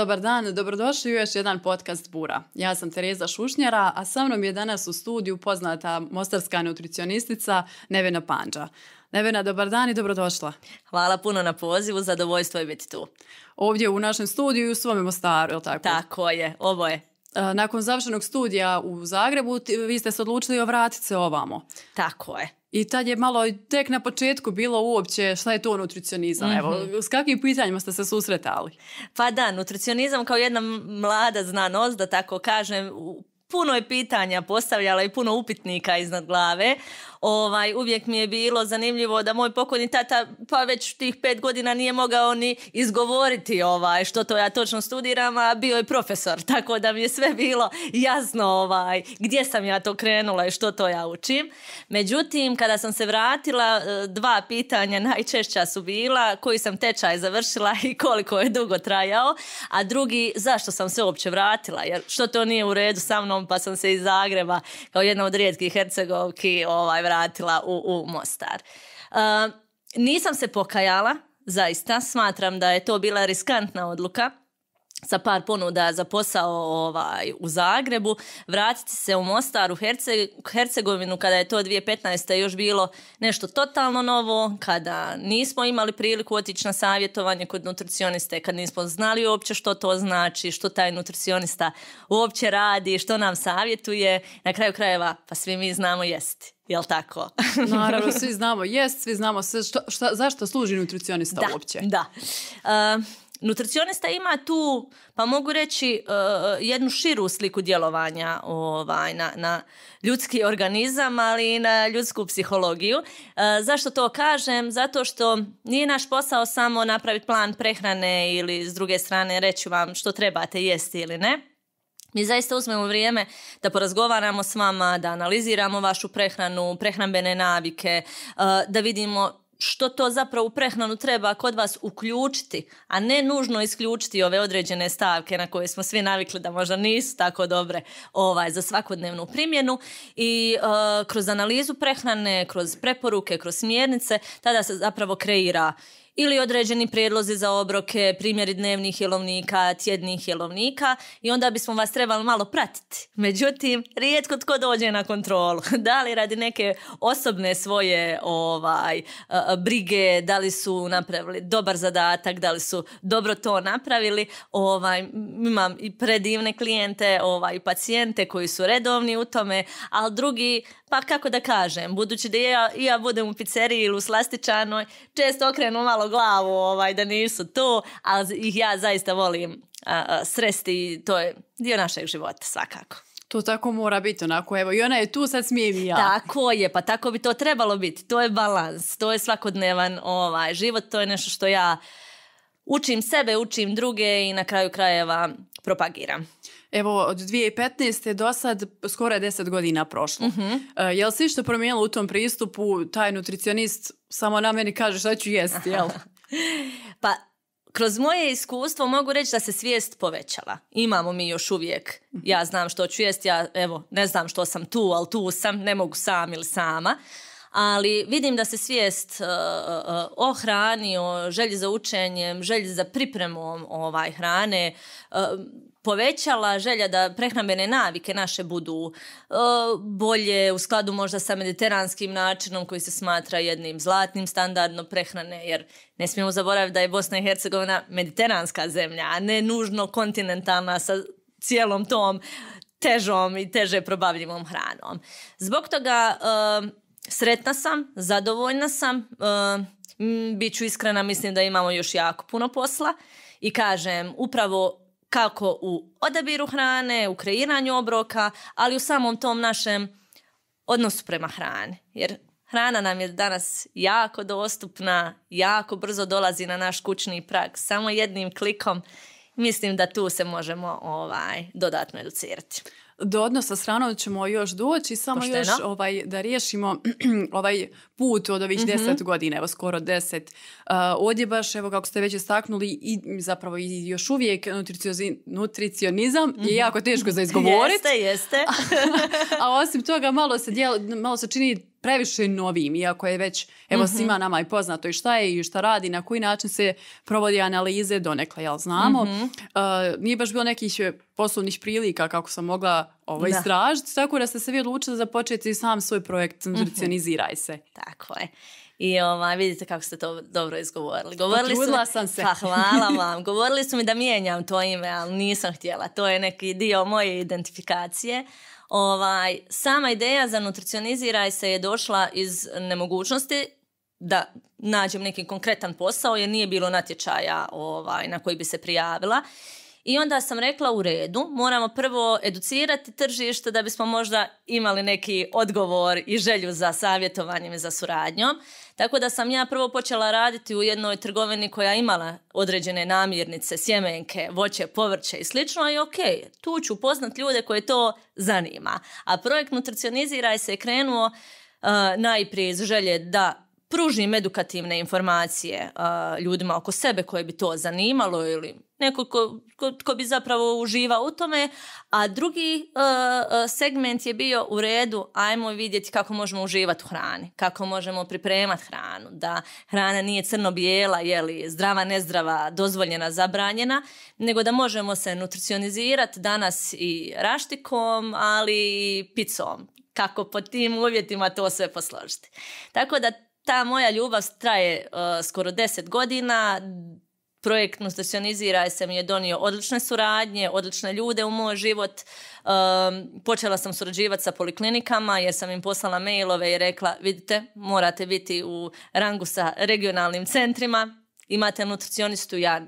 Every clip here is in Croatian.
Dobar dan, dobrodošli u još jedan podcast Bura. Ja sam Tereza Šušnjara, a sa mnom je danas u studiju poznata mostarska nutricionistica Nevena Panđa. Nevena, dobar dan i dobrodošla. Hvala puno na pozivu, zadovoljstvo je biti tu. Ovdje u našem studiju i u svome Mostaru, je tako? Tako je, ovo je. E, Nakon završenog studija u Zagrebu, vi ste se odlučili vratiti se ovamo. Tako je. I tad je malo tek na početku bilo uopće šta je to nutricionizam. Evo, s kakvim pitanjima ste se susretali? Pa da, nutricionizam kao jedna mlada znanost, da tako kažem, puno je pitanja postavljala i puno upitnika iznad glave. Ovaj, uvijek mi je bilo zanimljivo da moj pokojni tata pa već tih pet godina nije mogao ni izgovoriti ovaj, što to ja točno studiram, a bio je profesor, tako da mi je sve bilo jasno ovaj, gdje sam ja to krenula i što to ja učim. Međutim, kada sam se vratila, e, dva pitanja najčešća su bila koji sam tečaj završila i koliko je dugo trajao, a drugi zašto sam se uopće vratila, jer što to nije u redu sa mnom, pa sam se iz Zagreba kao jedna od rijetkih hercegovki ovaj, vratila u, u Mostar. Uh, nisam se pokajala, zaista, smatram da je to bila riskantna odluka, sa par ponuda za posao ovaj, u Zagrebu, vratiti se u Mostar, u Herce- Hercegovinu, kada je to 2015. još bilo nešto totalno novo, kada nismo imali priliku otići na savjetovanje kod nutricioniste, kad nismo znali uopće što to znači, što taj nutricionista uopće radi, što nam savjetuje, na kraju krajeva, pa svi mi znamo jesti. Jel tako? Naravno, svi znamo jest, svi znamo sve što, šta, zašto služi nutricionista uopće. Da. Uh, nutricionista ima tu, pa mogu reći, uh, jednu širu sliku djelovanja ovaj, na, na ljudski organizam, ali i na ljudsku psihologiju. Uh, zašto to kažem? Zato što nije naš posao samo napraviti plan prehrane ili s druge strane reći vam što trebate jesti ili ne. Mi zaista uzmemo vrijeme da porazgovaramo s vama, da analiziramo vašu prehranu, prehrambene navike, uh, da vidimo što to zapravo u prehranu treba kod vas uključiti, a ne nužno isključiti ove određene stavke na koje smo svi navikli da možda nisu tako dobre ovaj, za svakodnevnu primjenu. I uh, kroz analizu prehrane, kroz preporuke, kroz smjernice, tada se zapravo kreira ili određeni prijedlozi za obroke, primjeri dnevnih jelovnika, tjednih jelovnika i onda bismo vas trebali malo pratiti. Međutim, rijetko tko dođe na kontrolu. Da li radi neke osobne svoje ovaj, a, a, brige, da li su napravili dobar zadatak, da li su dobro to napravili. Ovaj, imam i predivne klijente ovaj, pacijente koji su redovni u tome, ali drugi, pa kako da kažem, budući da ja, ja budem u pizzeriji ili u slastičanoj, često okrenu malo glavu ovaj, da nisu tu, ali ih ja zaista volim a, a, sresti i to je dio našeg života svakako. To tako mora biti onako, evo, i ona je tu, sad smijem i ja. Tako je, pa tako bi to trebalo biti. To je balans, to je svakodnevan ovaj, život, to je nešto što ja učim sebe, učim druge i na kraju krajeva propagiram. Evo, od 2015. do sad skoro je 10 godina prošlo. Mhm. E, jel se što promijenilo u tom pristupu, taj nutricionist samo na meni kaže šta ću jesti, jel? Pa, kroz moje iskustvo mogu reći da se svijest povećala. Imamo mi još uvijek, ja znam što ću jest, ja evo, ne znam što sam tu, ali tu sam, ne mogu sam ili sama. Ali vidim da se svijest uh, uh, o hrani, o želji za učenjem, želji za pripremom ovaj hrane, uh, povećala želja da prehrambene navike naše budu uh, bolje u skladu možda sa mediteranskim načinom koji se smatra jednim zlatnim standardom prehrane, jer ne smijemo zaboraviti da je Bosna i Hercegovina mediteranska zemlja, a ne nužno kontinentalna sa cijelom tom težom i teže probavljivom hranom. Zbog toga uh, sretna sam, zadovoljna sam, m, bit ću iskrena, mislim da imamo još jako puno posla i kažem, upravo kako u odabiru hrane, u kreiranju obroka, ali u samom tom našem odnosu prema hrani. Jer hrana nam je danas jako dostupna, jako brzo dolazi na naš kućni prag. Samo jednim klikom mislim da tu se možemo ovaj dodatno educirati. Do odnosa s hranom ćemo još doći, samo Pošteno. još ovaj, da riješimo ovaj put od ovih deset godina, evo skoro deset. Uh, ovdje baš, evo kako ste već istaknuli, i zapravo i još uvijek nutricionizam je jako teško za izgovoriti. Jeste, jeste. A osim toga malo se, dijel, malo se čini previše novim, iako je već, evo Mhm. svima nama i poznato i šta je i šta radi, na koji način se provodi analize donekle, jel znamo. Mhm. Uh, nije baš bilo nekih poslovnih prilika kako sam mogla ovo Da. istražiti, tako da ste se vi odlučili započeti sam svoj projekt Mhm. Nutricioniziraj se. Tako je. I ovaj, vidite kako ste to dobro izgovorili. Govorili su Potrudila mi- sam se. Pa hvala vam. Govorili su mi da mijenjam to ime, ali nisam htjela. To je neki dio moje identifikacije. Ovaj, sama ideja za nutricioniziraj se je došla iz nemogućnosti da nađem neki konkretan posao jer nije bilo natječaja ovaj, na koji bi se prijavila. I onda sam rekla u redu, moramo prvo educirati tržište da bismo možda imali neki odgovor i želju za savjetovanjem i za suradnjom. Tako da sam ja prvo počela raditi u jednoj trgovini koja imala određene namirnice, sjemenke, voće, povrće i slično i ok, tu ću upoznat ljude koje to zanima. A projekt Nutricioniziraj se je krenuo uh, najprije iz želje da pružim edukativne informacije uh, ljudima oko sebe koje bi to zanimalo ili neko ko, ko, ko bi zapravo uživao u tome, a drugi uh, uh, segment je bio u redu, ajmo vidjeti kako možemo uživati u hrani, kako možemo pripremati hranu, da hrana nije crno-bijela, je li zdrava, nezdrava, dozvoljena, zabranjena, nego da možemo se nutricionizirati danas i raštikom, ali i picom, kako pod tim uvjetima to sve posložiti. Tako da ta moja ljubav traje uh, skoro 10 godina, projekt Nutricioniziraj se mi je donio odlične suradnje, odlične ljude u moj život. Um, počela sam surađivati sa poliklinikama jer sam im poslala mailove i rekla vidite, morate biti u rangu sa regionalnim centrima, imate nutricionistu, ja,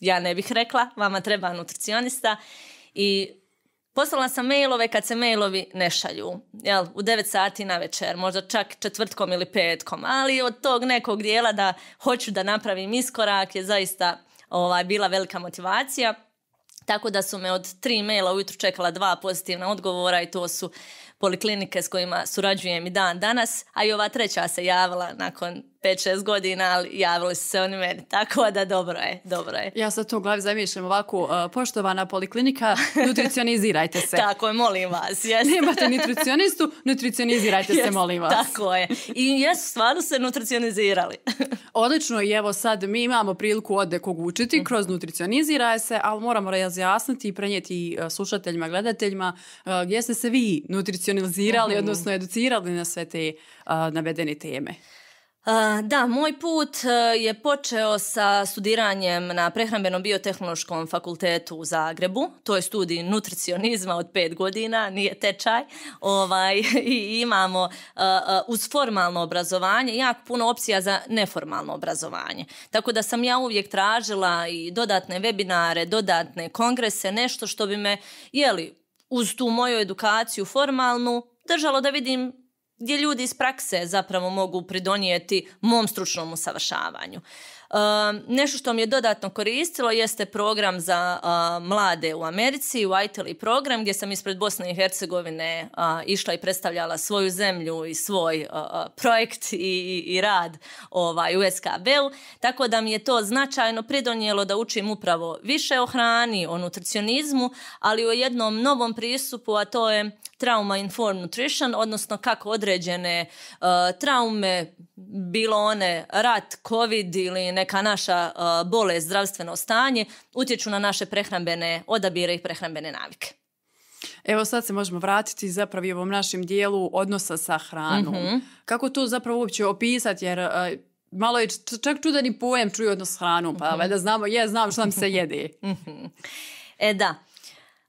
ja ne bih rekla, vama treba nutricionista. I Poslala sam mailove kad se mailovi ne šalju, jel, u 9 sati na večer, možda čak četvrtkom ili petkom, ali od tog nekog dijela da hoću da napravim iskorak je zaista ovaj, bila velika motivacija. Tako da su me od tri maila ujutro čekala dva pozitivna odgovora i to su poliklinike s kojima surađujem i dan danas, a i ova treća se javila nakon 5-6 godina, ali javili su se oni meni, tako da dobro je, dobro je. Ja sad to u glavi zamišljam ovako, uh, poštovana poliklinika, nutricionizirajte se. Tako je, molim vas. Jes. Nemate nutricionistu, nutricionizirajte se, molim vas. Tako je. I jesu stvarno se nutricionizirali. Odlično i evo sad mi imamo priliku od nekog učiti Mhm. kroz nutricioniziraj se, ali moramo razjasniti i prenijeti uh, slušateljima, gledateljima uh, gdje ste se vi nutricionalizirali, Mhm. odnosno educirali na sve te uh, navedene teme. Da, moj put uh, je počeo sa studiranjem na prehrambenom biotehnološkom fakultetu u Zagrebu. To je studij nutricionizma od pet godina, nije tečaj. Ovaj, I imamo uh, uh, uz formalno obrazovanje jako puno opcija za neformalno obrazovanje. Tako da sam ja uvijek tražila i dodatne webinare, dodatne kongrese, nešto što bi me, jeli, uz tu moju edukaciju formalnu, držalo da vidim gdje ljudi iz prakse zapravo mogu pridonijeti mom stručnom usavršavanju. Nešto što mi je dodatno koristilo jeste program za mlade u Americi, u ITLI program gdje sam ispred Bosne i Hercegovine išla i predstavljala svoju zemlju i svoj projekt i, rad ovaj, u SKB-u, tako da mi je to značajno pridonijelo da učim upravo više o hrani, o nutricionizmu, ali o jednom novom pristupu, a to je trauma informed nutrition, odnosno kako određene traume, bilo one rat, covid ili neka naša uh, bolest, zdravstveno stanje, utječu na naše prehrambene odabire i prehrambene navike. Evo sad se možemo vratiti zapravo i ovom našem dijelu odnosa sa hranom. Mhm. Kako to zapravo uopće opisati, jer malo je čak čudani pojem čuju odnos s hranom, pa valjda znamo, je, znam šta mi se jede. E da,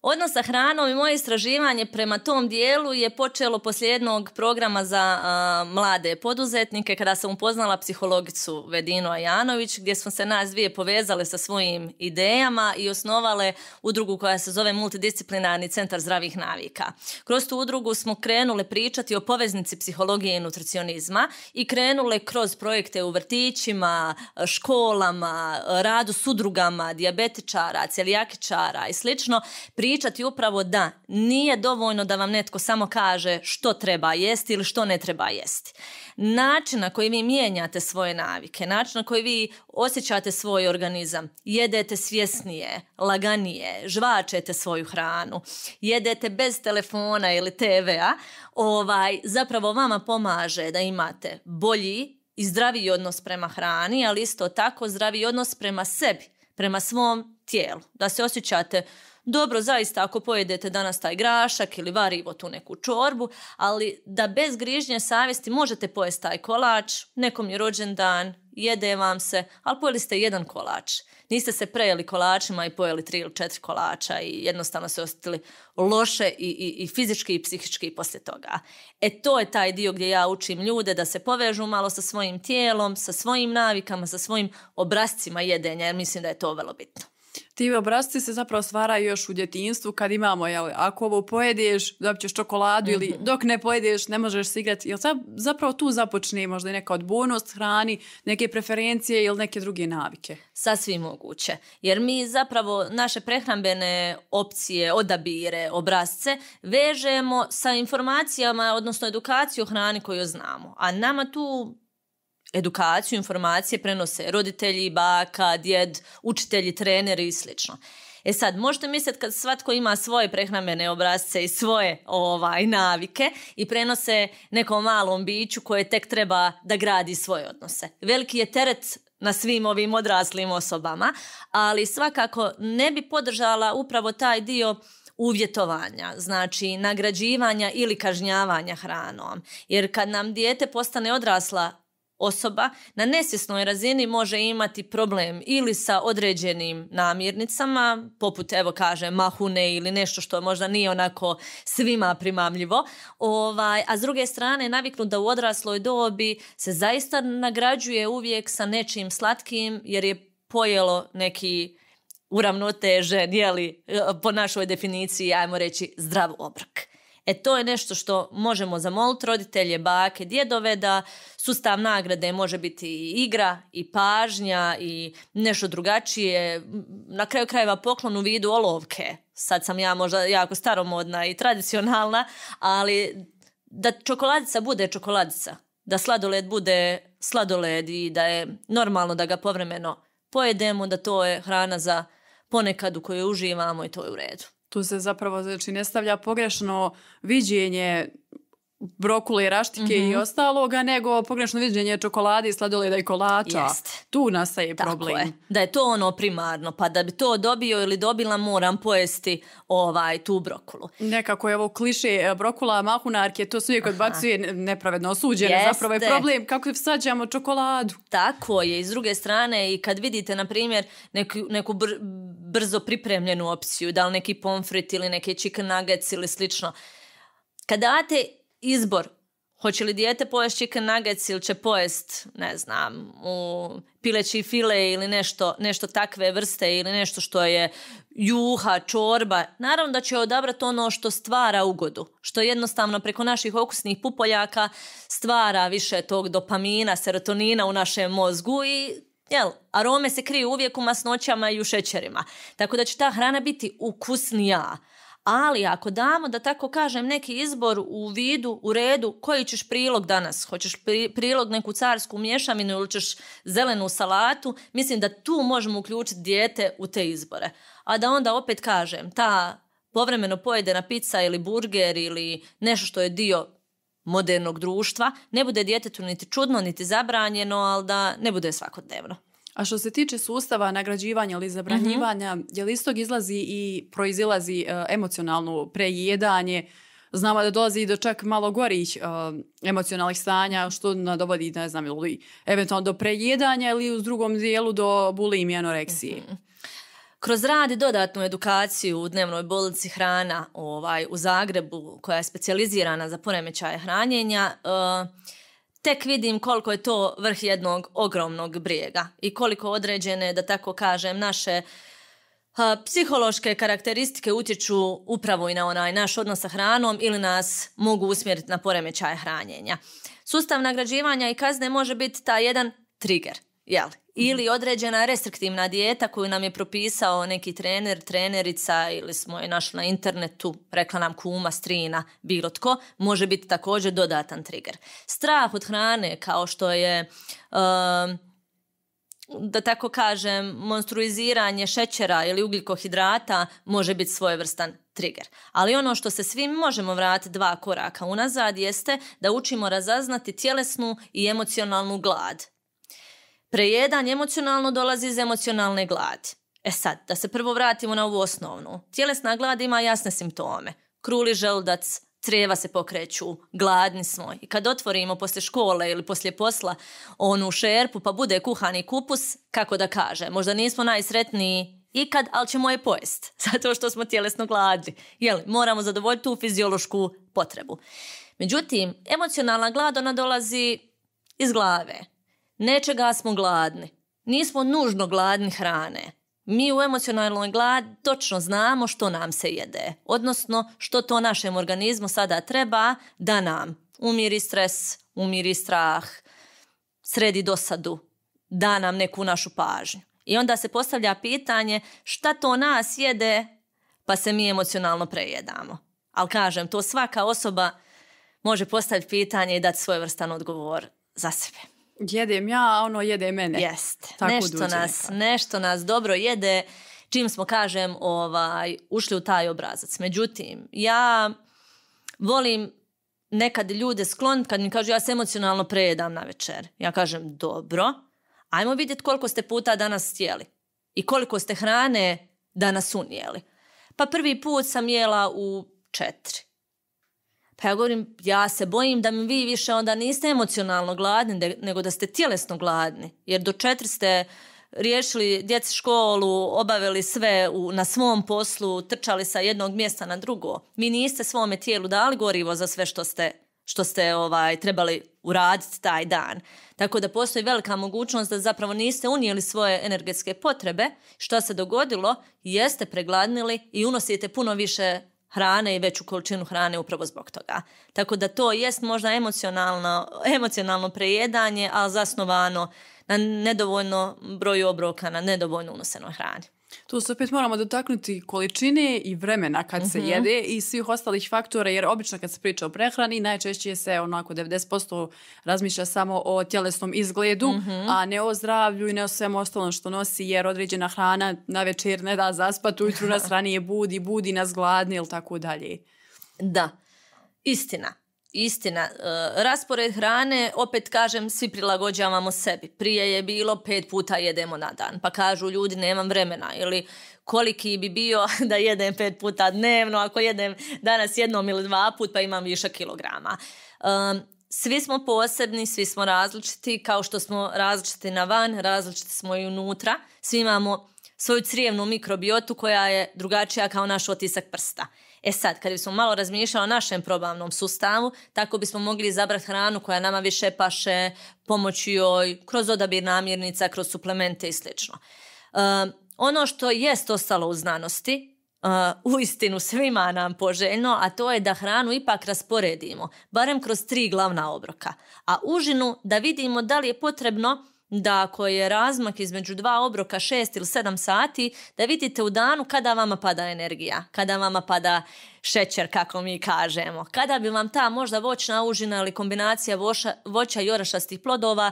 Odnos sa hranom i moje istraživanje prema tom dijelu je počelo poslije jednog programa za a, mlade poduzetnike kada sam upoznala psihologicu Vedinu Ajanović gdje smo se nas dvije povezale sa svojim idejama i osnovale udrugu koja se zove Multidisciplinarni centar zdravih navika. Kroz tu udrugu smo krenule pričati o poveznici psihologije i nutricionizma i krenule kroz projekte u vrtićima, školama, radu s udrugama, dijabetičara, celijakičara i slično, pričati pričati upravo da nije dovoljno da vam netko samo kaže što treba jesti ili što ne treba jesti. Način na koji vi mijenjate svoje navike, način na koji vi osjećate svoj organizam, jedete svjesnije, laganije, žvačete svoju hranu, jedete bez telefona ili TV-a, ovaj, zapravo vama pomaže da imate bolji i zdraviji odnos prema hrani, ali isto tako zdraviji odnos prema sebi, prema svom tijelu. Da se osjećate dobro, zaista ako pojedete danas taj grašak ili varivo tu neku čorbu, ali da bez grižnje savjesti možete pojesti taj kolač, nekom je rođendan, jede vam se, ali pojeli ste jedan kolač. Niste se prejeli kolačima i pojeli tri ili četiri kolača i jednostavno se osjetili loše i, i, i fizički i psihički poslije toga. E to je taj dio gdje ja učim ljude da se povežu malo sa svojim tijelom, sa svojim navikama, sa svojim obrazcima jedenja, jer mislim da je to vrlo bitno. Ti obrazci se zapravo stvaraju još u djetinstvu kad imamo, jel, ako ovo pojedeš, dobit ćeš čokoladu ili Mhm. dok ne pojedeš ne možeš se igrati. Jel za- zapravo tu započne možda i neka odbornost hrani, neke preferencije ili neke druge navike? Sasvim moguće. Jer mi zapravo naše prehrambene opcije, odabire, obrazce vežemo sa informacijama, odnosno edukaciju o hrani koju znamo. A nama tu edukaciju, informacije prenose roditelji, baka, djed, učitelji, treneri i slično. E sad, možete misliti kad svatko ima svoje prehrambene obrazce i svoje ovaj, navike i prenose nekom malom biću koje tek treba da gradi svoje odnose. Veliki je teret na svim ovim odraslim osobama, ali svakako ne bi podržala upravo taj dio uvjetovanja, znači nagrađivanja ili kažnjavanja hranom. Jer kad nam dijete postane odrasla osoba na nesvjesnoj razini može imati problem ili sa određenim namirnicama, poput evo kaže mahune ili nešto što možda nije onako svima primamljivo, ovaj, a s druge strane naviknu da u odrasloj dobi se zaista nagrađuje uvijek sa nečim slatkim jer je pojelo neki uravnotežen, jeli, po našoj definiciji, ajmo reći, zdrav obrok. E to je nešto što možemo zamoliti roditelje, bake, djedove da sustav nagrade može biti i igra i pažnja i nešto drugačije. Na kraju krajeva poklon u vidu olovke. Sad sam ja možda jako staromodna i tradicionalna, ali da čokoladica bude čokoladica. Da sladoled bude sladoled i da je normalno da ga povremeno pojedemo, da to je hrana za ponekad u kojoj uživamo i to je u redu. Tu se zapravo znači, ne stavlja pogrešno viđenje brokule, raštike i ostaloga, nego pogrešno viđenje čokolade, sladoleda i kolača. Jeste. Tu nastaje Tako problem. je. Da je to ono primarno, pa da bi to dobio ili dobila moram pojesti ovaj tu brokulu. Nekako je ovo kliše e, brokula, mahunarke, to se uvijek odbacuje ne- nepravedno osuđene. Zapravo je problem kako sađamo čokoladu. Tako je, i s druge strane i kad vidite, na primjer, neku, neku br- brzo pripremljenu opciju, da li neki pomfrit ili neke chicken nuggets ili slično, kad date izbor, hoće li dijete pojest chicken nuggets ili će pojest, ne znam, u pileći file ili nešto, nešto takve vrste ili nešto što je juha, čorba, naravno da će odabrati ono što stvara ugodu, što jednostavno preko naših okusnih pupoljaka stvara više tog dopamina, serotonina u našem mozgu i Jel, arome se kriju uvijek u masnoćama i u šećerima. Tako da će ta hrana biti ukusnija. Ali ako damo, da tako kažem, neki izbor u vidu, u redu, koji ćeš prilog danas? Hoćeš pri- prilog neku carsku mješavinu ili ćeš zelenu salatu? Mislim da tu možemo uključiti dijete u te izbore. A da onda opet kažem, ta povremeno pojedena pizza ili burger ili nešto što je dio modernog društva, ne bude djetetu niti čudno, niti zabranjeno, ali da ne bude svakodnevno. A što se tiče sustava nagrađivanja ili zabranjivanja, je li iz tog izlazi i proizilazi e, emocionalno prejedanje? Znamo da dolazi i do čak malo gorih e, emocionalnih stanja, što dovodi, ne znam, ili eventualno do prejedanja ili u drugom dijelu do bulimije, anoreksije. Kroz rad i dodatnu edukaciju u dnevnoj bolnici hrana ovaj, u Zagrebu, koja je specijalizirana za poremećaje hranjenja, eh, tek vidim koliko je to vrh jednog ogromnog brijega i koliko određene, da tako kažem, naše a, psihološke karakteristike utječu upravo i na onaj naš odnos sa hranom ili nas mogu usmjeriti na poremećaje hranjenja. Sustav nagrađivanja i kazne može biti taj jedan trigger. Jel? Ili određena restriktivna dijeta koju nam je propisao neki trener, trenerica ili smo je našli na internetu, rekla nam kuma, strina, bilo tko, može biti također dodatan trigger. Strah od hrane kao što je... Um, da tako kažem, monstruiziranje šećera ili ugljikohidrata može biti svojevrstan trigger. Ali ono što se svi možemo vratiti dva koraka unazad jeste da učimo razaznati tjelesnu i emocionalnu glad. Prejedanje emocionalno dolazi iz emocionalne gladi. E sad, da se prvo vratimo na ovu osnovnu. Tjelesna glad ima jasne simptome. Kruli želudac, crijeva se pokreću, gladni smo. I kad otvorimo poslije škole ili poslije posla onu šerpu pa bude kuhani kupus, kako da kaže, možda nismo najsretniji ikad, ali ćemo je pojest. Zato što smo tjelesno gladni. Jel, moramo zadovoljiti tu fiziološku potrebu. Međutim, emocionalna glad ona dolazi iz glave. Nečega smo gladni. Nismo nužno gladni hrane. Mi u emocionalnoj glad točno znamo što nam se jede, odnosno što to našem organizmu sada treba da nam umiri stres, umiri strah, sredi dosadu, da nam neku našu pažnju. I onda se postavlja pitanje šta to nas jede pa se mi emocionalno prejedamo. Ali kažem, to svaka osoba može postaviti pitanje i dati svojevrstan odgovor za sebe jedem ja, a ono jede mene. Jest. nešto, nas, nešto nas dobro jede čim smo, kažem, ovaj, ušli u taj obrazac. Međutim, ja volim nekad ljude skloniti kad mi kažu ja se emocionalno prejedam na večer. Ja kažem, dobro, ajmo vidjeti koliko ste puta danas sjeli i koliko ste hrane danas unijeli. Pa prvi put sam jela u četiri. Pa ja govorim, ja se bojim da mi vi više onda niste emocionalno gladni, nego da ste tjelesno gladni. Jer do četiri ste riješili djeci školu, obavili sve u, na svom poslu, trčali sa jednog mjesta na drugo. Vi niste svome tijelu dali gorivo za sve što ste, što ste ovaj, trebali uraditi taj dan. Tako da postoji velika mogućnost da zapravo niste unijeli svoje energetske potrebe. Što se dogodilo, jeste pregladnili i unosite puno više hrane i veću količinu hrane upravo zbog toga. Tako da to jest možda emocionalno, emocionalno prejedanje, ali zasnovano na nedovoljno broju obroka, na nedovoljno unosenoj hrani. Tu se opet moramo dotaknuti količine i vremena kad se mhm. jede i svih ostalih faktora, jer obično kad se priča o prehrani, najčešće se onako 90% razmišlja samo o tjelesnom izgledu, mhm. a ne o zdravlju i ne o svemu ostalom što nosi, jer određena hrana na večer ne da zaspat, ujutru nas ranije budi, budi nas gladni ili tako dalje. Da, istina istina, e, raspored hrane, opet kažem, svi prilagođavamo sebi. Prije je bilo pet puta jedemo na dan, pa kažu ljudi nemam vremena ili koliki bi bio da jedem pet puta dnevno, ako jedem danas jednom ili dva put pa imam više kilograma. Svi smo posebni, svi smo različiti, kao što smo različiti na van, različiti smo i unutra. Svi imamo svoju crijevnu mikrobiotu koja je drugačija kao naš otisak prsta. E sad, kad bismo malo razmišljali o našem probavnom sustavu, tako bismo mogli izabrati hranu koja nama više paše, pomoći joj kroz odabir namirnica, kroz suplemente i sl. Uh, ono što jest ostalo u znanosti, uh, u istinu svima nam poželjno, a to je da hranu ipak rasporedimo, barem kroz tri glavna obroka. A užinu da vidimo da li je potrebno da ako je razmak između dva obroka šest ili sedam sati, da vidite u danu kada vama pada energija, kada vama pada šećer, kako mi kažemo. Kada bi vam ta možda voćna užina ili kombinacija voća i orašastih plodova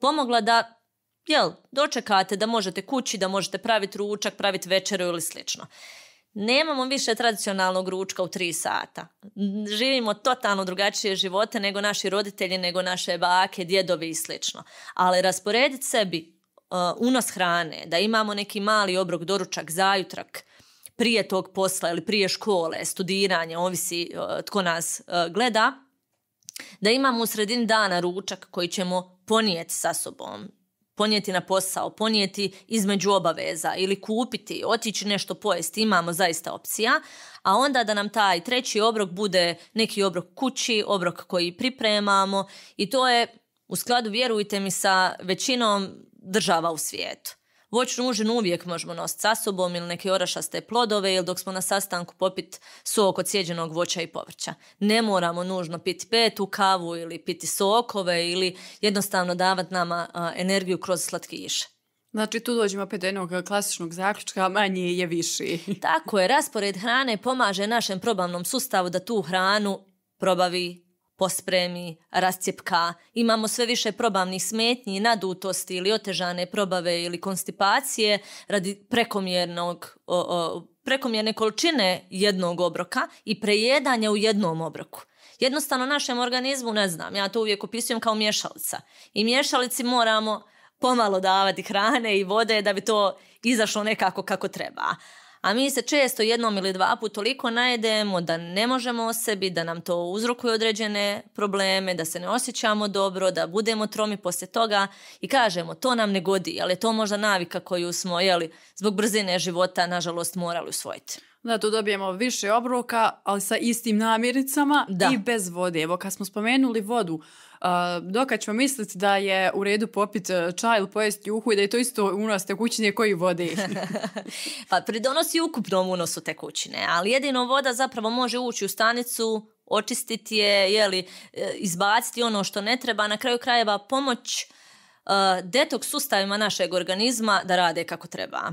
pomogla da jel, dočekate da možete kući, da možete praviti ručak, praviti večeru ili slično. Nemamo više tradicionalnog ručka u tri sata. Živimo totalno drugačije živote nego naši roditelji, nego naše bake, djedovi i slično. Ali rasporediti sebi uh, unos hrane, da imamo neki mali obrok, doručak, zajutrak, prije tog posla ili prije škole, studiranja, ovisi uh, tko nas uh, gleda, da imamo u sredini dana ručak koji ćemo ponijeti sa sobom, ponijeti na posao, ponijeti između obaveza ili kupiti, otići nešto pojesti, imamo zaista opcija, a onda da nam taj treći obrok bude neki obrok kući, obrok koji pripremamo i to je u skladu, vjerujte mi, sa većinom država u svijetu. Voćnu užinu uvijek možemo nositi sa sobom ili neke orašaste plodove ili dok smo na sastanku popit sok od sjeđenog voća i povrća. Ne moramo nužno piti petu kavu ili piti sokove ili jednostavno davati nama energiju kroz slatkiše. Znači tu dođemo opet do jednog klasičnog zaključka, manje je viši. Tako je, raspored hrane pomaže našem probavnom sustavu da tu hranu probavi, pospremi, rascijepka. Imamo sve više probavnih smetnji, nadutosti ili otežane probave ili konstipacije radi prekomjernog, prekomjerne količine jednog obroka i prejedanja u jednom obroku. Jednostavno našem organizmu, ne znam, ja to uvijek opisujem kao mješalica. I mješalici moramo pomalo davati hrane i vode da bi to izašlo nekako kako treba. A mi se često jednom ili dva put toliko najedemo da ne možemo o sebi, da nam to uzrokuje određene probleme, da se ne osjećamo dobro, da budemo tromi poslije toga i kažemo to nam ne godi, ali je to možda navika koju smo jeli, zbog brzine života nažalost morali usvojiti. Da, tu dobijemo više obroka, ali sa istim namiricama i bez vode. Evo, kad smo spomenuli vodu, dok ćemo misliti da je u redu popit e, čaj ili pojesti juhu i da je to isto unos tekućine koji vode. pa pridonosi ukupnom unosu tekućine, ali jedino voda zapravo može ući u stanicu, očistiti je, jeli, e, izbaciti ono što ne treba, na kraju krajeva pomoć uh, detok sustavima našeg organizma da rade kako treba.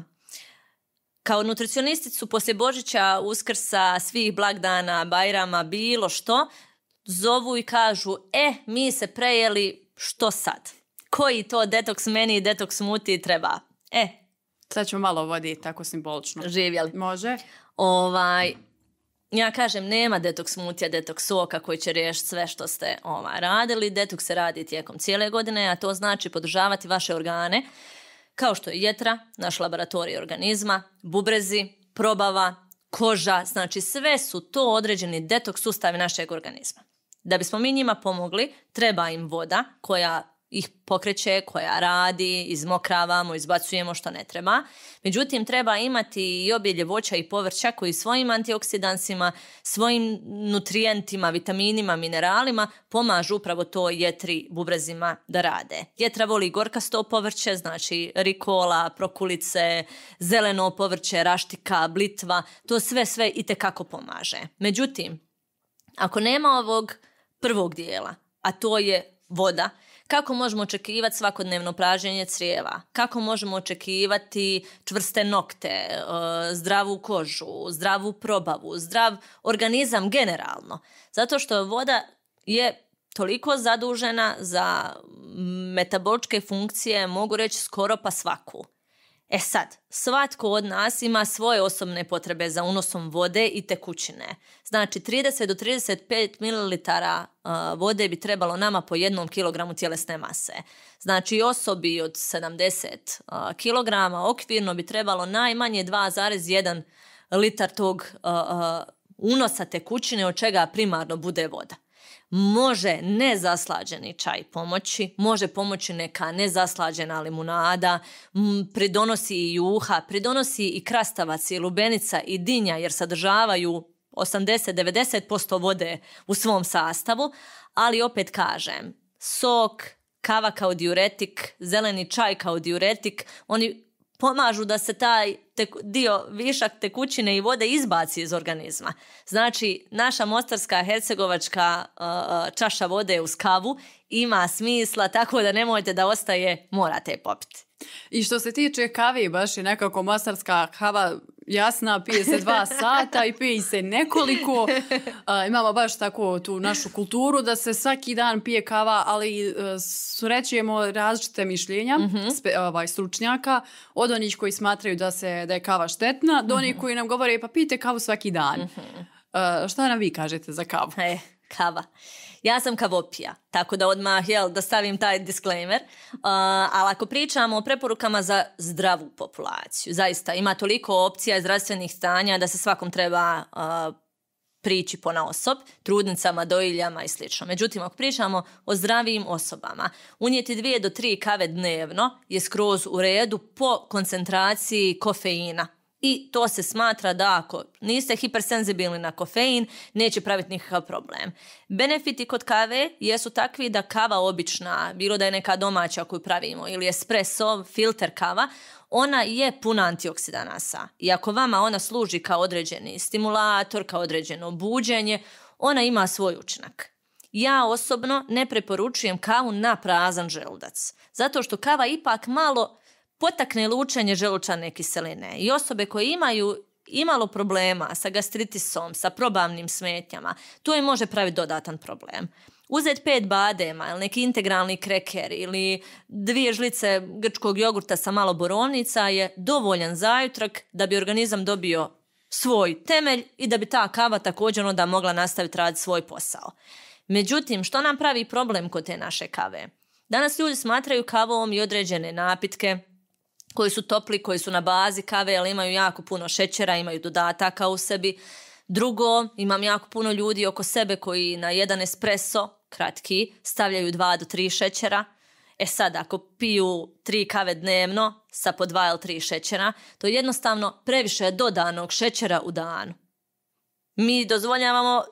Kao nutricionisticu poslije Božića, Uskrsa, svih blagdana, Bajrama, bilo što, zovu i kažu, e, mi se prejeli, što sad? Koji to detoks meni i detoks muti treba? E. Sad ćemo malo voditi tako simbolično. Živjeli. Može. Ovaj, ja kažem, nema detoks mutija, detoks soka koji će riješiti sve što ste ovaj, radili. Detoks se radi tijekom cijele godine, a to znači podržavati vaše organe, kao što je jetra, naš laboratorij organizma, bubrezi, probava, koža, znači sve su to određeni detoks sustavi našeg organizma. Da bismo mi njima pomogli, treba im voda koja ih pokreće, koja radi, izmokravamo, izbacujemo što ne treba. Međutim, treba imati i obilje voća i povrća koji svojim antioksidansima, svojim nutrijentima, vitaminima, mineralima pomažu upravo to jetri bubrezima da rade. Jetra voli gorkasto povrće, znači rikola, prokulice, zeleno povrće, raštika, blitva, to sve sve i kako pomaže. Međutim, ako nema ovog prvog dijela, a to je voda, kako možemo očekivati svakodnevno praženje crijeva, kako možemo očekivati čvrste nokte, e, zdravu kožu, zdravu probavu, zdrav organizam generalno. Zato što voda je toliko zadužena za metaboličke funkcije, mogu reći skoro pa svaku. E sad, svatko od nas ima svoje osobne potrebe za unosom vode i tekućine. Znači, 30 do 35 ml vode bi trebalo nama po jednom kilogramu tjelesne mase. Znači, osobi od 70 kg okvirno bi trebalo najmanje 2,1 litar tog unosa tekućine od čega primarno bude voda može nezaslađeni čaj pomoći, može pomoći neka nezaslađena limunada, pridonosi i juha, pridonosi i krastavac i lubenica i dinja jer sadržavaju 80-90% vode u svom sastavu, ali opet kažem, sok, kava kao diuretik, zeleni čaj kao diuretik, oni pomažu da se taj dio višak tekućine i vode izbaci iz organizma. Znači, naša mostarska hercegovačka čaša vode uz kavu ima smisla, tako da nemojte da ostaje, morate je popiti. I što se tiče kave, baš je nekako mostarska kava jasna, pije se dva sata i pije se nekoliko. imamo baš tako tu našu kulturu da se svaki dan pije kava, ali uh, srećujemo različite mišljenja mm ovaj, stručnjaka, od onih koji smatraju da, se, da je kava štetna, do onih mhm. koji nam govore pa pijte kavu svaki dan. mm šta nam vi kažete za kavu? E, kava. Ja sam kavopija, tako da odmah jel, da stavim taj disclaimer. Uh, ali ako pričamo o preporukama za zdravu populaciju, zaista ima toliko opcija zdravstvenih stanja da se svakom treba uh, prići po na osob, trudnicama, dojiljama i sl. Međutim, ako pričamo o zdravijim osobama, unijeti dvije do tri kave dnevno je skroz u redu po koncentraciji kofeina I to se smatra da ako niste hipersenzibilni na kofein, neće praviti nikakav problem. Benefiti kod kave jesu takvi da kava obična, bilo da je neka domaća koju pravimo ili espresso, filter kava, ona je puna antioksidanasa. I ako vama ona služi kao određeni stimulator, kao određeno buđenje, ona ima svoj učinak. Ja osobno ne preporučujem kavu na prazan želudac, zato što kava ipak malo potakne lučenje želučane kiseline i osobe koje imaju imalo problema sa gastritisom, sa probavnim smetnjama, to im može praviti dodatan problem. Uzeti pet badema ili neki integralni kreker ili dvije žlice grčkog jogurta sa malo borovnica je dovoljan zajutrak da bi organizam dobio svoj temelj i da bi ta kava također onda mogla nastaviti raditi svoj posao. Međutim, što nam pravi problem kod te naše kave? Danas ljudi smatraju kavom i određene napitke, koji su topli, koji su na bazi kave, ali imaju jako puno šećera, imaju dodataka u sebi. Drugo, imam jako puno ljudi oko sebe koji na jedan espresso, kratki, stavljaju dva do tri šećera. E sad, ako piju tri kave dnevno sa po dva ili tri šećera, to je jednostavno previše dodanog šećera u danu. Mi dozvoljavamo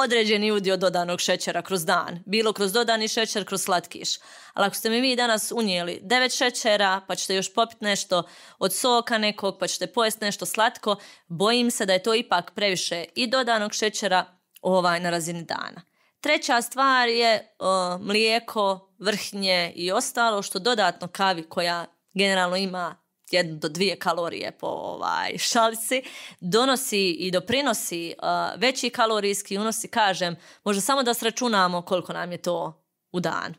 određeni udio dodanog šećera kroz dan. Bilo kroz dodani šećer, kroz slatkiš. Ali ako ste mi vi danas unijeli devet šećera, pa ćete još popiti nešto od soka nekog, pa ćete pojesti nešto slatko, bojim se da je to ipak previše i dodanog šećera ovaj, na razini dana. Treća stvar je mlijeko, vrhnje i ostalo što dodatno kavi koja generalno ima jednu do dvije kalorije po ovaj, šalici, donosi i doprinosi veći kalorijski unosi, kažem, možda samo da sračunamo koliko nam je to u dan.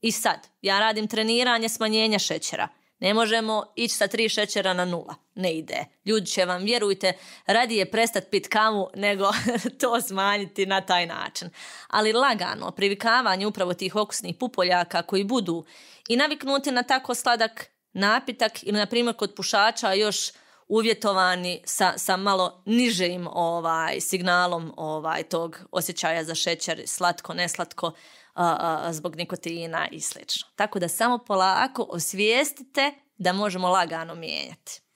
I sad, ja radim treniranje smanjenja šećera. Ne možemo ići sa tri šećera na nula. Ne ide. Ljudi će vam, vjerujte, radije prestati pit kavu nego to smanjiti na taj način. Ali lagano, privikavanje upravo tih okusnih pupoljaka koji budu i naviknuti na tako sladak napitak ili na primjer kod pušača još uvjetovani sa, sa malo nižim ovaj, signalom ovaj, tog osjećaja za šećer, slatko, neslatko, zbog nikotina i sl. Tako da samo polako osvijestite da možemo lagano mijenjati.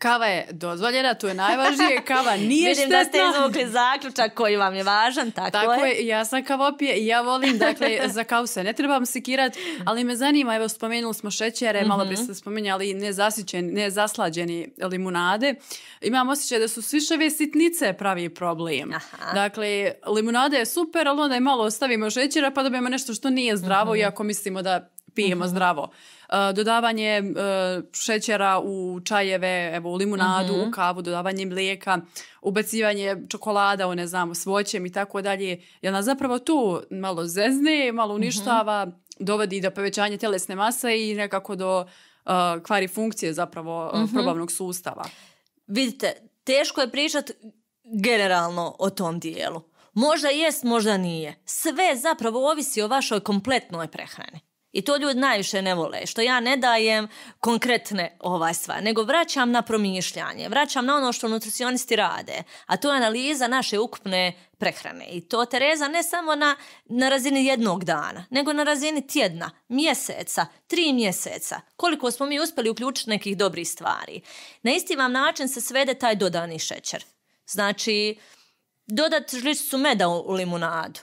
Kava je dozvoljena, tu je najvažnije, kava nije Vidim štetna. da ste izvukli zaključak koji vam je važan, tako, tako je. ja sam kavopije i ja volim, dakle, za kavu se ne trebam sikirati, ali me zanima, evo spomenuli smo šećere, malo bi ste spomenjali nezasićeni, nezaslađeni limunade. Imam osjećaj da su svišave sitnice pravi problem. Dakle, limunada je super, ali onda je malo ostavimo šećera pa dobijemo nešto što nije zdravo, mm iako mislimo da pijemo mhm. zdravo. E, dodavanje e, šećera u čajeve, evo u limunadu, u mhm. kavu, dodavanje mlijeka, ubacivanje čokolada u ne znam, s voćem i tako dalje. Jel nas zapravo tu malo zezne, malo mhm. uništava, dovodi do povećanja tjelesne mase i nekako do e, kvari funkcije zapravo probavnog sustava. Vidite, teško je pričati generalno o tom dijelu. Možda jest, možda nije. Sve zapravo ovisi o vašoj kompletnoj prehrani. I to ljudi najviše ne vole, što ja ne dajem konkretne ovaj stvari, nego vraćam na promišljanje, vraćam na ono što nutricionisti rade, a to je analiza naše ukupne prehrane. I to Tereza ne samo na, na razini jednog dana, nego na razini tjedna, mjeseca, tri mjeseca, koliko smo mi uspjeli uključiti nekih dobrih stvari. Na isti vam način se svede taj dodani šećer. Znači, dodat žličicu meda u limunadu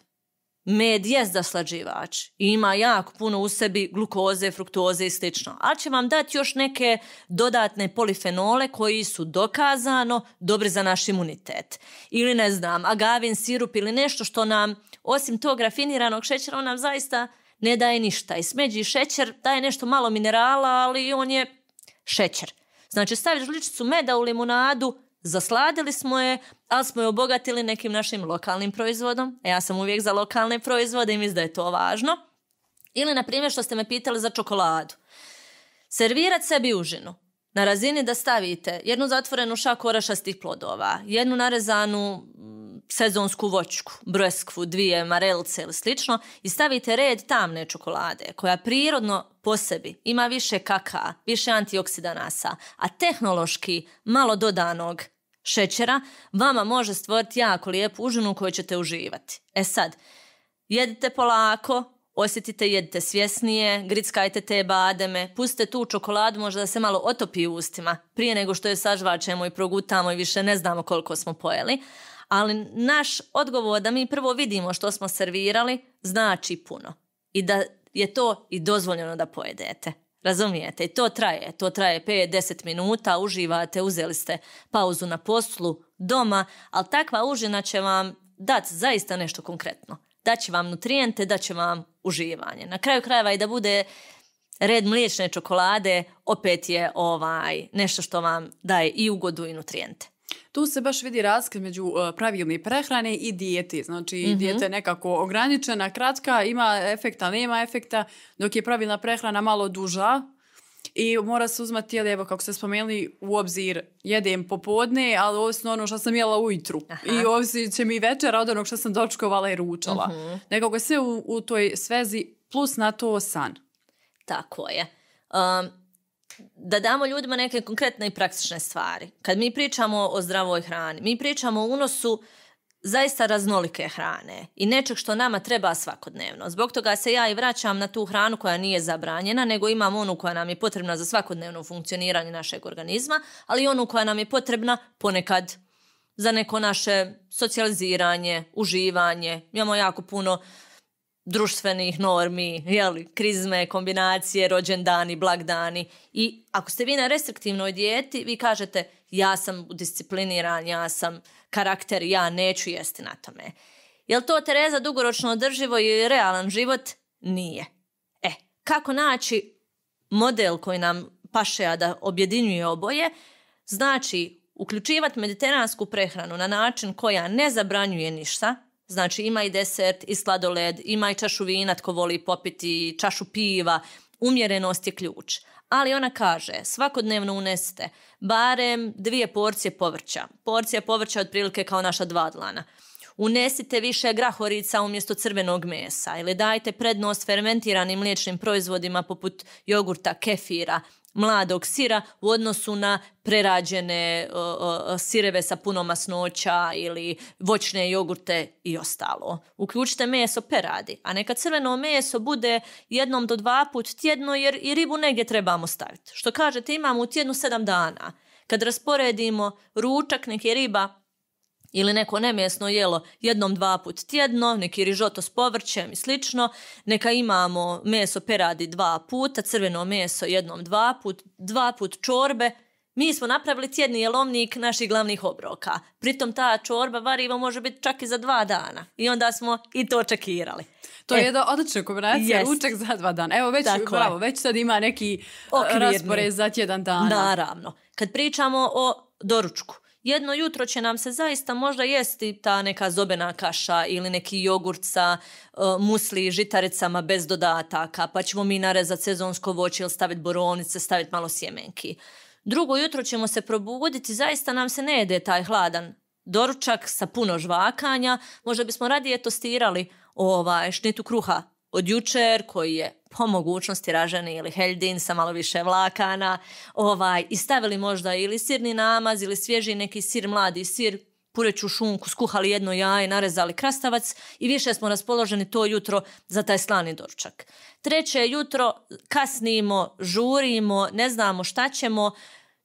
Med je zaslađivač i ima jako puno u sebi glukoze, fruktoze i slično, ali će vam dati još neke dodatne polifenole koji su dokazano dobri za naš imunitet. Ili ne znam, agavin sirup ili nešto što nam, osim tog rafiniranog šećera, on nam zaista ne daje ništa. I smeđi šećer daje nešto malo minerala, ali on je šećer. Znači staviš žličicu meda u limunadu, Zasladili smo je, ali smo je obogatili nekim našim lokalnim proizvodom. E, ja sam uvijek za lokalne proizvode i mislim da je to važno. Ili, na primjer, što ste me pitali za čokoladu. Servirat sebi užinu. Na razini da stavite jednu zatvorenu šaku orašastih plodova, jednu narezanu sezonsku voćku, breskvu, dvije marelce ili slično i stavite red tamne čokolade koja prirodno po sebi ima više kaka, više antioksidanasa, a tehnološki malo dodanog šećera vama može stvoriti jako lijepu užinu koju ćete uživati. E sad, jedite polako, osjetite, jedite svjesnije, grickajte te bademe, pustite tu čokoladu možda da se malo otopi u ustima, prije nego što je sažvačemo i progutamo i više ne znamo koliko smo pojeli. Ali naš odgovor da mi prvo vidimo što smo servirali znači puno. I da je to i dozvoljeno da pojedete. Razumijete? I to traje. To traje 5-10 minuta, uživate, uzeli ste pauzu na poslu, doma, ali takva užina će vam dati zaista nešto konkretno. Daće vam nutrijente, daće vam uživanje. Na kraju krajeva i da bude red mliječne čokolade, opet je ovaj nešto što vam daje i ugodu i nutrijente. Tu se baš vidi razlika među uh, pravilne prehrane i dijeti. Znači, mm dijeta je nekako ograničena, kratka, ima efekta, nema efekta, dok je pravilna prehrana malo duža, i mora se uzmati, evo kako ste spomenuli, u obzir jedem popodne, ali ovisno ono što sam jela ujutru. I ovisi će mi večera od onog što sam dočkovala i ručala. uh Nekako je sve u, u, toj svezi plus na to san. Tako je. Um, da damo ljudima neke konkretne i praktične stvari. Kad mi pričamo o zdravoj hrani, mi pričamo o unosu zaista raznolike hrane i nečeg što nama treba svakodnevno. Zbog toga se ja i vraćam na tu hranu koja nije zabranjena, nego imam onu koja nam je potrebna za svakodnevno funkcioniranje našeg organizma, ali i onu koja nam je potrebna ponekad za neko naše socijaliziranje, uživanje. Imamo jako puno društvenih normi, jeli, krizme, kombinacije, rođendani, blagdani. I ako ste vi na restriktivnoj dijeti, vi kažete ja sam discipliniran, ja sam karakter, ja neću jesti na tome. Jel to Tereza dugoročno održivo i realan život? Nije. E, kako naći model koji nam paše, da objedinjuje oboje? Znači, uključivati mediteransku prehranu na način koja ne zabranjuje ništa, Znači ima i desert i sladoled, ima i čašu vina tko voli popiti, čašu piva. Umjerenost je ključ. Ali ona kaže, svakodnevno unesite barem dvije porcije povrća. Porcija povrća je otprilike kao naša dva dlana. Unesite više grahorica umjesto crvenog mesa ili dajte prednost fermentiranim mliječnim proizvodima poput jogurta, kefira, mladog sira u odnosu na prerađene sireve sa puno masnoća ili voćne jogurte i ostalo. Uključite meso peradi, a neka crveno meso bude jednom do dva put tjedno jer i ribu negdje trebamo staviti. Što kažete imamo u tjednu sedam dana. Kad rasporedimo ručak, neke riba ili neko nemjesno jelo jednom dva put tjedno, neki rižoto s povrćem i slično, neka imamo meso peradi dva puta, crveno meso jednom dva put, dva put čorbe, mi smo napravili tjedni jelovnik naših glavnih obroka. Pritom ta čorba variva može biti čak i za dva dana. I onda smo i to očekirali. To je e, jedna odlična kombinacija, ručak za dva dana. Evo, već, bravo, već sad ima neki raspored za tjedan dana. Naravno. Kad pričamo o doručku, jedno jutro će nam se zaista možda jesti ta neka zobena kaša ili neki jogurt sa uh, musli žitaricama bez dodataka, pa ćemo mi narezati sezonsko voće ili staviti borovnice, staviti malo sjemenki. Drugo jutro ćemo se probuditi, zaista nam se ne jede taj hladan doručak sa puno žvakanja, možda bismo radije tostirali ovaj, šnitu kruha od jučer koji je po mogućnosti raženi ili heldin sa malo više vlakana ovaj, i stavili možda ili sirni namaz ili svježi neki sir, mladi sir, pureću šunku, skuhali jedno jaje, narezali krastavac i više smo raspoloženi to jutro za taj slani doručak. Treće jutro kasnimo, žurimo, ne znamo šta ćemo,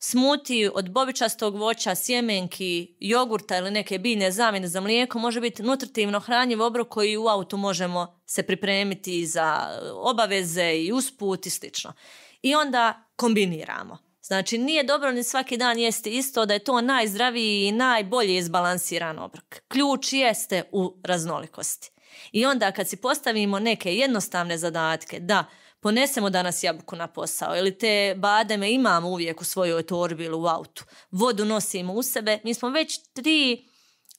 smuti od bobičastog voća, sjemenki, jogurta ili neke biljne zamjene za mlijeko može biti nutritivno hranjiv obrok koji u autu možemo se pripremiti za obaveze i usput i slično. I onda kombiniramo. Znači nije dobro ni svaki dan jesti isto da je to najzdraviji i najbolje izbalansiran obrok. Ključ jeste u raznolikosti. I onda kad si postavimo neke jednostavne zadatke da ponesemo danas jabuku na posao ili te bademe imamo uvijek u svojoj torbi ili u autu, vodu nosimo u sebe, mi smo već tri,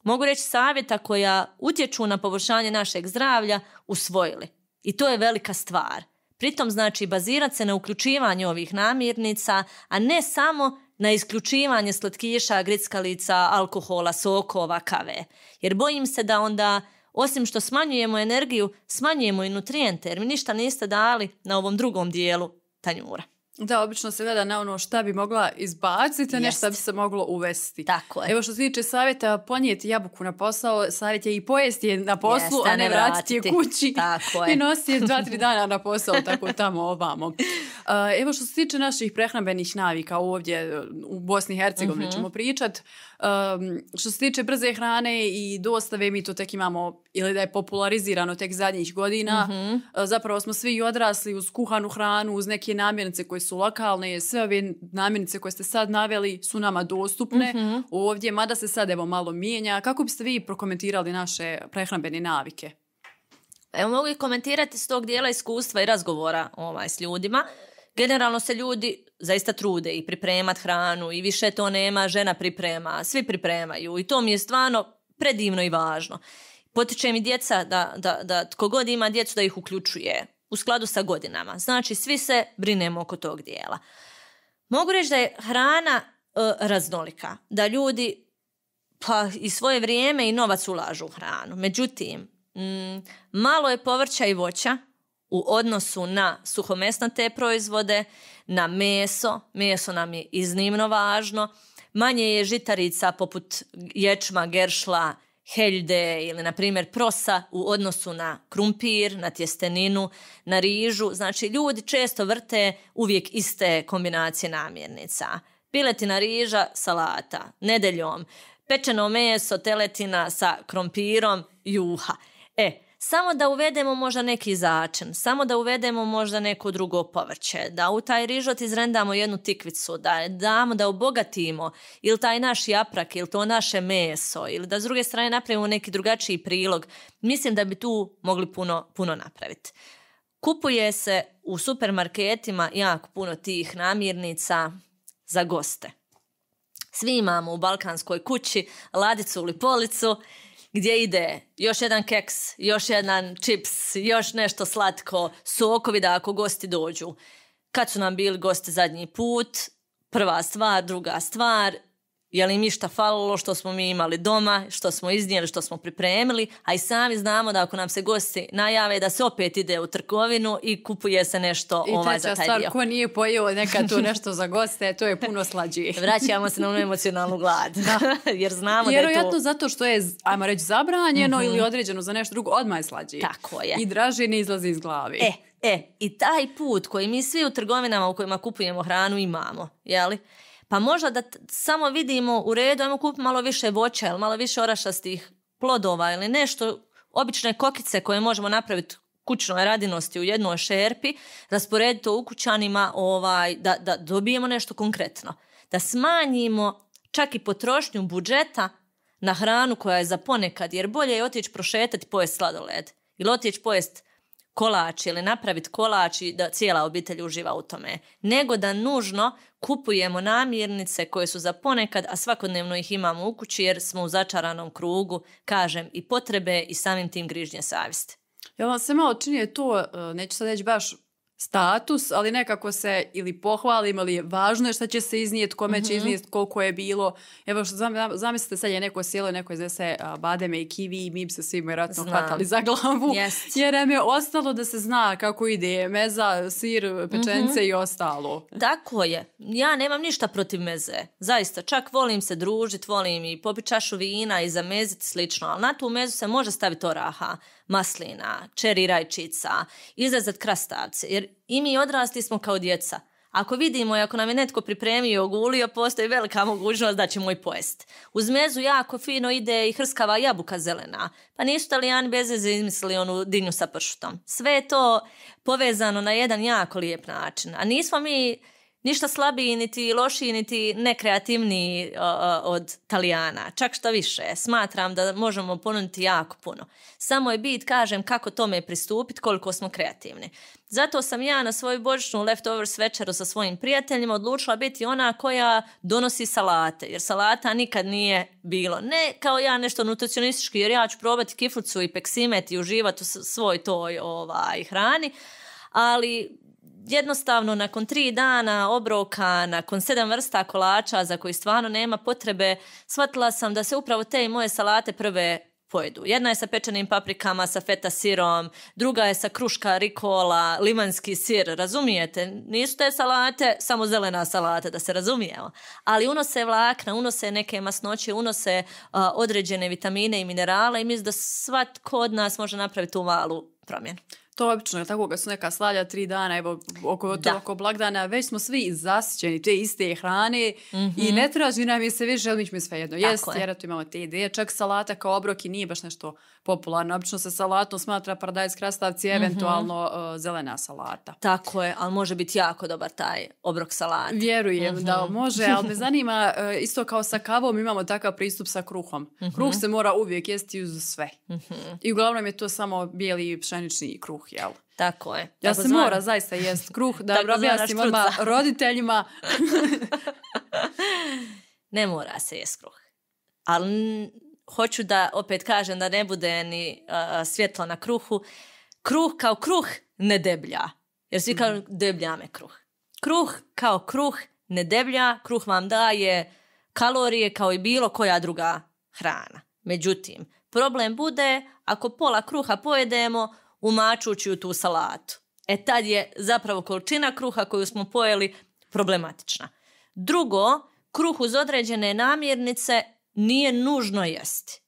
mogu reći, savjeta koja utječu na poboljšanje našeg zdravlja usvojili. I to je velika stvar. Pritom znači bazirati se na uključivanje ovih namirnica, a ne samo na isključivanje slatkiša, grickalica, alkohola, sokova, kave. Jer bojim se da onda osim što smanjujemo energiju, smanjujemo i nutrijente, jer mi ništa niste dali na ovom drugom dijelu tanjura. Da, obično se gleda na ono šta bi mogla izbaciti, a ne šta bi se moglo uvesti. Tako je. Evo što se tiče savjeta, ponijeti jabuku na posao, savjet je i pojesti je na poslu, a ne vratiti je kući tako je. i nositi je dva, tri dana na posao, tako tamo ovamo. Uh, evo što se tiče naših prehrambenih navika ovdje u Bosni i Hercegovini uh ćemo pričat. Um, što se tiče brze hrane i dostave, mi to tek imamo, ili da je popularizirano tek zadnjih godina. Uh, zapravo smo svi odrasli uz kuhanu hranu, uz neke namirnice koje su lokalne, sve ove namirnice koje ste sad naveli su nama dostupne uh ovdje, mada se sad evo malo mijenja. Kako biste vi prokomentirali naše prehrambene navike? Evo mogu i komentirati s tog dijela iskustva i razgovora ovaj, s ljudima. Generalno se ljudi zaista trude i pripremat hranu i više to nema, žena priprema, svi pripremaju i to mi je stvarno predivno i važno. Potiče mi djeca da, da, da tko god ima djecu da ih uključuje u skladu sa godinama. Znači, svi se brinemo oko tog dijela. Mogu reći da je hrana e, raznolika, da ljudi pa i svoje vrijeme i novac ulažu u hranu. Međutim, mm, malo je povrća i voća u odnosu na suhomesnate proizvode, na meso. Meso nam je iznimno važno. Manje je žitarica poput ječma, geršla, heljde ili na primjer prosa u odnosu na krumpir, na tjesteninu, na rižu. Znači ljudi često vrte uvijek iste kombinacije namirnica. Piletina riža, salata, nedeljom, pečeno meso, teletina sa krompirom, juha. E, samo da uvedemo možda neki začin, samo da uvedemo možda neko drugo povrće, da u taj rižot izrendamo jednu tikvicu, da damo, da obogatimo ili taj naš japrak ili to naše meso ili da s druge strane napravimo neki drugačiji prilog, mislim da bi tu mogli puno, puno napraviti. Kupuje se u supermarketima jako puno tih namirnica za goste. Svi imamo u balkanskoj kući ladicu ili policu gdje ide još jedan keks, još jedan čips, još nešto slatko, sokovi da ako gosti dođu. Kad su nam bili gosti zadnji put, prva stvar, druga stvar, je li mi šta falilo što smo mi imali doma, što smo iznijeli, što smo pripremili, a i sami znamo da ako nam se gosti najave da se opet ide u trgovinu i kupuje se nešto I ovaj, za taj stvar, dio. ko nije pojeo nekad tu nešto za goste, to je puno slađije. Vraćamo se na onu emocionalnu glad. Jer znamo da je to... zato što je, ajmo reći, zabranjeno ili mhm. određeno za nešto drugo, odmah je slađije. Tako je. I draži ne izlazi iz glavi. E, e, i taj put koji mi svi u trgovinama u kojima kupujemo hranu imamo, jeli? Pa možda da samo vidimo u redu, ajmo kupiti malo više voća ili malo više orašastih plodova ili nešto, obične kokice koje možemo napraviti kućnoj radinosti u jednoj šerpi, rasporediti to ukućanima ovaj, da, da dobijemo nešto konkretno. Da smanjimo čak i potrošnju budžeta na hranu koja je za ponekad, jer bolje je otići prošetati pojest sladoled ili otići pojest kolač ili napraviti kolač i da cijela obitelj uživa u tome, nego da nužno kupujemo namirnice koje su za ponekad, a svakodnevno ih imamo u kući jer smo u začaranom krugu, kažem, i potrebe i samim tim grižnje savjesti. Ja vam se malo čini to, e, neću sad reći baš status, ali nekako se ili pohvalim, ali važno je šta će se iznijeti, kome će mhm. iznijeti, koliko je bilo. Evo što zamislite sad je neko sjelo, neko iznese bademe i kiwi i mi bi se svi vjerojatno hvatali za glavu. Jer nam je ostalo da se zna kako ide meza, sir, pečence mhm. i ostalo. Tako je. Ja nemam ništa protiv meze. Zaista, čak volim se družiti, volim i popiti čašu vina i zameziti slično, ali na tu mezu se može staviti oraha maslina, čeri rajčica, izrezat krastavce, jer i mi odrasli smo kao djeca. Ako vidimo i ako nam je netko pripremio gulio, postoji velika mogućnost da ćemo i pojest. Uz mezu jako fino ide i hrskava jabuka zelena. Pa nisu italijani bez veze izmislili onu dinju sa pršutom. Sve je to povezano na jedan jako lijep način. A nismo mi ništa slabiji, niti lošiji, niti nekreativniji od Talijana. Čak što više. Smatram da možemo ponuditi jako puno. Samo je bit, kažem, kako tome pristupiti, koliko smo kreativni. Zato sam ja na svoju božićnu leftovers večeru sa svojim prijateljima odlučila biti ona koja donosi salate. Jer salata nikad nije bilo. Ne kao ja nešto nutricionistički, jer ja ću probati kiflicu i peksimet i uživati u svoj toj ovaj, hrani. Ali jednostavno nakon tri dana obroka, nakon sedam vrsta kolača za koji stvarno nema potrebe, shvatila sam da se upravo te moje salate prve pojedu. Jedna je sa pečenim paprikama, sa feta sirom, druga je sa kruška, rikola, limanski sir, razumijete? Nisu te salate samo zelena salata, da se razumijemo. Ali unose vlakna, unose neke masnoće, unose određene vitamine i minerale i mislim da svatko od nas može napraviti tu malu promjenu. To je obično, tako kad su neka slavlja tri dana, evo, oko, to, oko blagdana, već smo svi zasićeni te iste hrane i mhm. ne traži nam je se više, ali mi sve jedno. Jest, jer tu imamo te ideje, čak salata kao obrok i nije baš nešto popularno. Obično se salatom smatra paradajz krastavci, mm eventualno uh, zelena salata. Tako je, ali može biti jako dobar taj obrok salata. Vjerujem da mhm. može, ali me zanima, uh, isto kao sa kavom imamo takav pristup sa kruhom. Kruh se mora uvijek jesti uz sve. I uglavnom je to samo bijeli pšenični kruh jel? Tako je. Ja se mora zaista jest kruh, da objasnim odmah roditeljima. ne mora se jest kruh. Ali hoću da opet kažem da ne bude ni svjetlo na kruhu. Kruh kao kruh ne deblja. Jer svi kao mhm. deblja me kruh. Kruh kao kruh ne deblja, kruh vam daje kalorije kao i bilo koja druga hrana. Međutim, problem bude ako pola kruha pojedemo, umačući u tu salatu. E tad je zapravo količina kruha koju smo pojeli problematična. Drugo, kruh uz određene namirnice nije nužno jesti.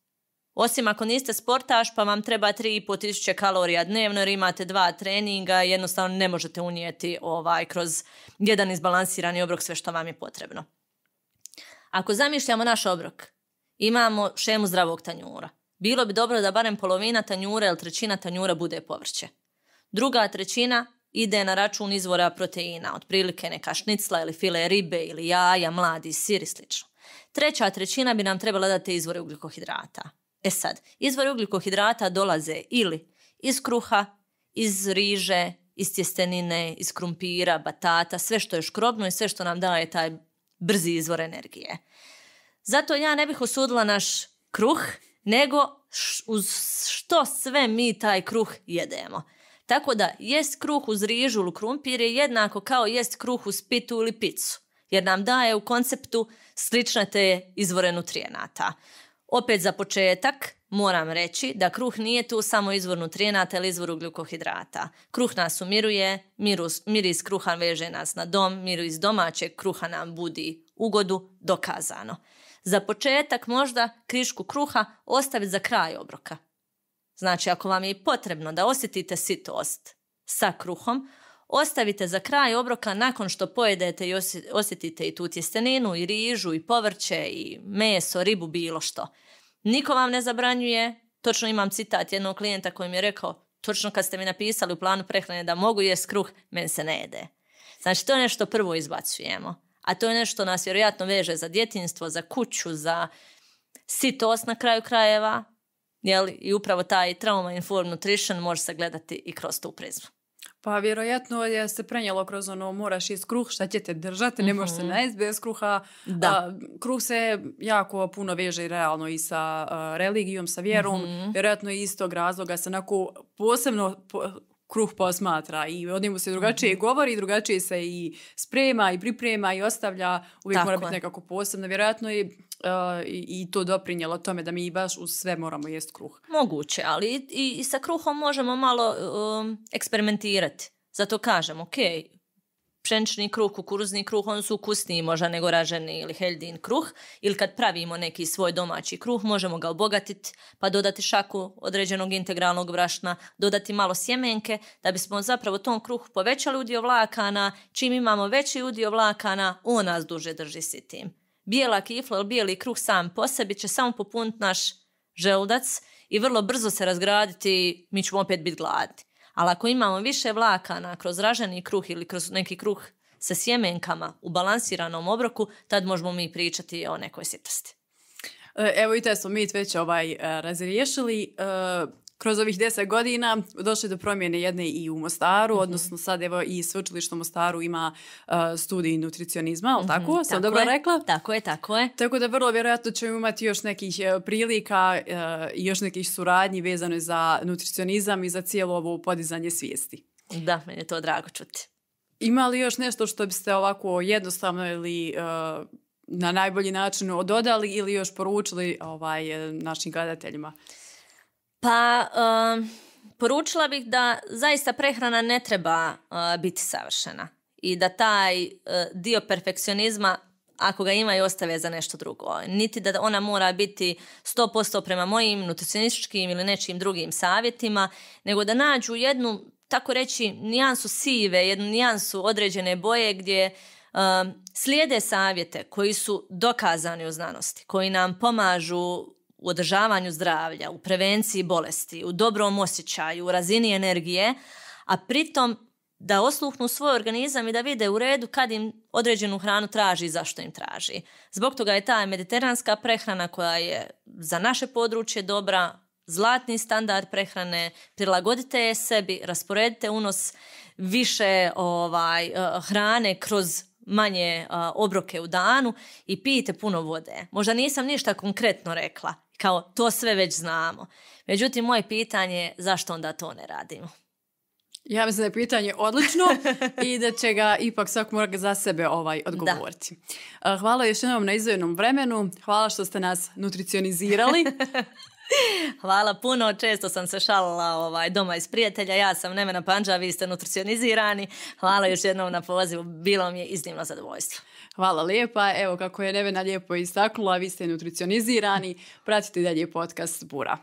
Osim ako niste sportaš pa vam treba 3,5 tisuće kalorija dnevno jer imate dva treninga i jednostavno ne možete unijeti ovaj, kroz jedan izbalansirani obrok sve što vam je potrebno. Ako zamišljamo naš obrok, imamo šemu zdravog tanjura. Bilo bi dobro da barem polovina tanjura ili trećina tanjura bude povrće. Druga trećina ide na račun izvora proteina, otprilike neka šnicla ili file ribe ili jaja, mladi, sir i sl. Treća trećina bi nam trebala dati izvore ugljikohidrata. E sad, izvori ugljikohidrata dolaze ili iz kruha, iz riže, iz tjestenine, iz krumpira, batata, sve što je škrobno i sve što nam daje taj brzi izvor energije. Zato ja ne bih osudila naš kruh nego uz što sve mi taj kruh jedemo. Tako da jest kruh uz rižu ili krumpir je jednako kao jest kruh uz pitu ili picu. Jer nam daje u konceptu slične te izvore nutrijenata. Opet za početak moram reći da kruh nije tu samo izvor nutrijenata ili izvor ugljikohidrata. Kruh nas umiruje, miris kruha veže nas na dom, miris domaćeg kruha nam budi ugodu, dokazano. Za početak možda krišku kruha ostaviti za kraj obroka. Znači, ako vam je potrebno da osjetite sitost sa kruhom, ostavite za kraj obroka nakon što pojedete i osjetite i tu tjesteninu, i rižu, i povrće, i meso, ribu, bilo što. Niko vam ne zabranjuje, točno imam citat jednog klijenta koji mi je rekao, točno kad ste mi napisali u planu prehrane da mogu jest kruh, meni se ne jede. Znači, to je nešto prvo izbacujemo a to je nešto nas vjerojatno veže za djetinstvo, za kuću, za sitost na kraju krajeva. Jel? I upravo taj trauma informed nutrition može se gledati i kroz tu prizmu. Pa vjerojatno je se prenijelo kroz ono moraš iz kruh, šta ćete držati, ne možeš se mhm. najesti bez kruha. Da. kruh se jako puno veže realno i sa religijom, sa vjerom. mm Vjerojatno iz istog razloga se onako posebno kruh posmatra i od njemu se drugačije mm govori, drugačije se i sprema i priprema i ostavlja, uvijek mora biti nekako posebno. Vjerojatno je i, to doprinjelo tome da mi baš uz sve moramo jest kruh. Moguće, ali i, sa kruhom možemo malo um, eksperimentirati. Zato kažem, ok, pšenični kruh, kukuruzni kruh, on su ukusniji možda nego raženi ili heldin kruh. Ili kad pravimo neki svoj domaći kruh, možemo ga obogatiti pa dodati šaku određenog integralnog brašna, dodati malo sjemenke da bismo zapravo tom kruhu povećali udio vlakana. Čim imamo veći udio vlakana, on nas duže drži sitim. Bijela kifla ili bijeli kruh sam po sebi će samo popuniti naš želudac i vrlo brzo se razgraditi, mi ćemo opet biti gladni. Ali ako imamo više vlakana kroz raženi kruh ili kroz neki kruh sa sjemenkama u balansiranom obroku, tad možemo mi pričati o nekoj sitosti. E, evo i te smo mi već ovaj, e, razriješili. Kroz ovih deset godina došli do promjene jedne i u Mostaru, mm odnosno sad evo i sveučilište u Mostaru ima uh, studij nutricionizma, ali tako? Mhm, Sam dobro rekla? Tako je, tako je. Tako da vrlo vjerojatno ćemo imati još nekih e, prilika uh, i još nekih suradnji vezano za nutricionizam i za cijelo ovo podizanje svijesti. Da, meni je to drago čuti. Ima li još nešto što biste ovako jednostavno ili uh, na najbolji način ododali ili još poručili ovaj, našim gledateljima? Pa, poručila bih da zaista prehrana ne treba uh, biti savršena i da taj uh, dio perfekcionizma ako ga imaju ostave za nešto drugo. Niti da ona mora biti 100% prema mojim nutricionističkim ili nečim drugim savjetima, nego da nađu jednu, tako reći, nijansu sive, jednu nijansu određene boje gdje slijede savjete koji su dokazani u znanosti, koji nam pomažu u održavanju zdravlja, u prevenciji bolesti, u dobrom osjećaju, u razini energije, a pritom da osluhnu svoj organizam i da vide u redu kad im određenu hranu traži i zašto im traži. Zbog toga je ta mediteranska prehrana koja je za naše područje dobra, zlatni standard prehrane, prilagodite je sebi, rasporedite unos više ovaj, eh, hrane kroz manje uh, obroke u danu i pijte puno vode. Možda nisam ništa konkretno rekla, kao to sve već znamo. Međutim, moje pitanje je zašto onda to ne radimo? Ja mislim da je pitanje odlično i da će ga ipak svak mora za sebe ovaj odgovoriti. Da. Hvala još jednom na izvojenom vremenu. Hvala što ste nas nutricionizirali. Hvala puno, često sam se šalila ovaj, doma iz prijatelja, ja sam Nemena Panđa, vi ste nutricionizirani. Hvala još jednom na pozivu, bilo mi je iznimno zadovoljstvo. Hvala lijepa. Evo kako je Nevena lijepo istaknula, vi ste nutricionizirani. Pratite dalje podcast Bura.